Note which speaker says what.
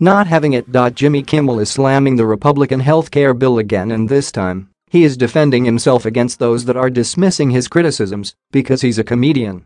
Speaker 1: Not having it. Jimmy Kimmel is slamming the Republican health care bill again and this time, he is defending himself against those that are dismissing his criticisms because he's a comedian.